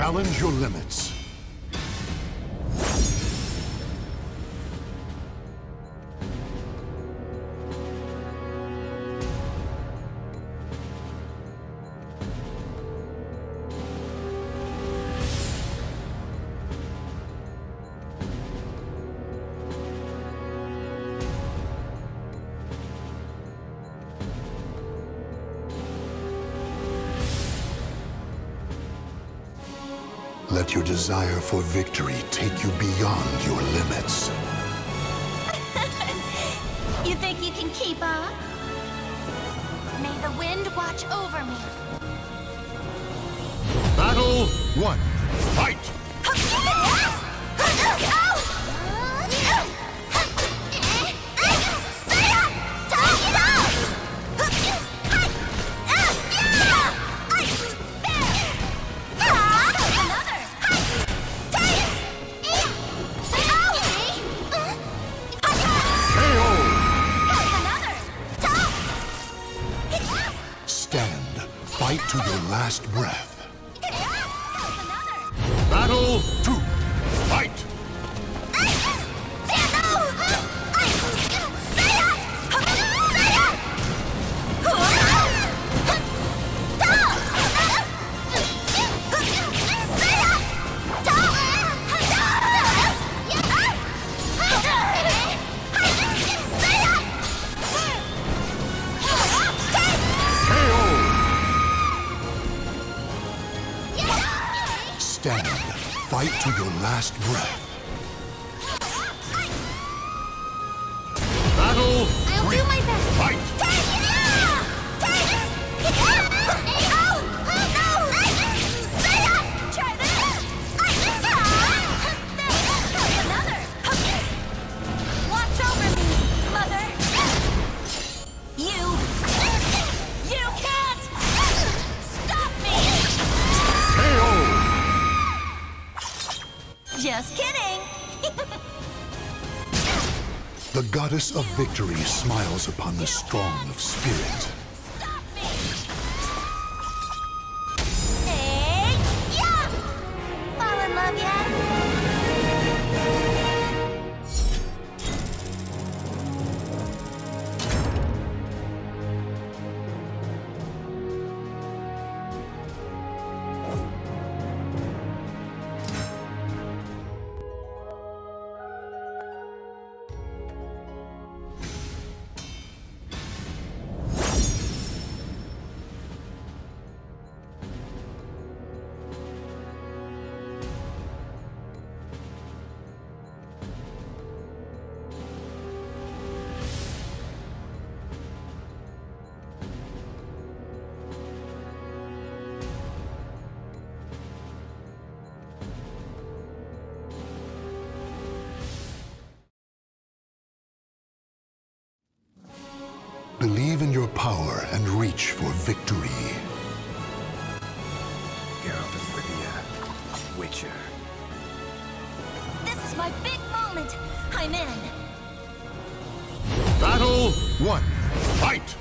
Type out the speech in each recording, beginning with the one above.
Challenge your limits. Let your desire for victory take you beyond your limits. You think you can keep up? May the wind watch over me. Battle one. Fight! Fight to your last breath. Stand. Fight to your last breath. The goddess of victory smiles upon the strong of spirit. Believe in your power and reach for victory. Geralt of Rivia, Witcher. This is my big moment! I'm in! Battle one. Fight!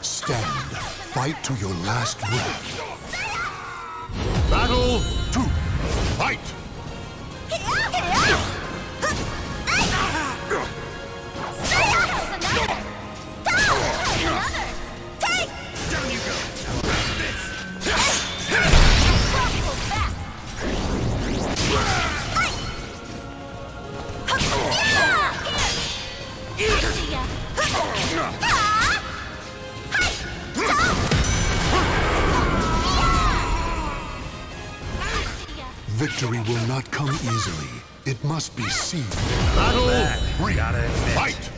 Stand. Fight to your last breath. Battle two. Fight! Victory will not come easily. It must be seen. Battle! Got. Fight!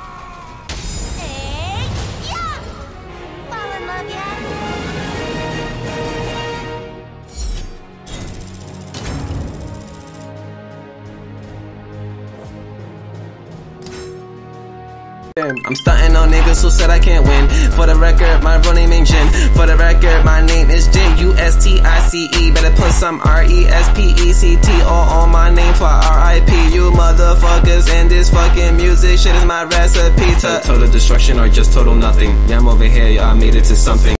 I'm stunting on niggas who said I can't win. For the record, my real name ain't Jinn. For the record, my name is Jin. U S T I C E. Better put some R E S P E C T O on my name for R I P. You motherfuckers and this fucking music shit is my recipe to total destruction or just total nothing. Yeah, I'm over here, y'all made it to something.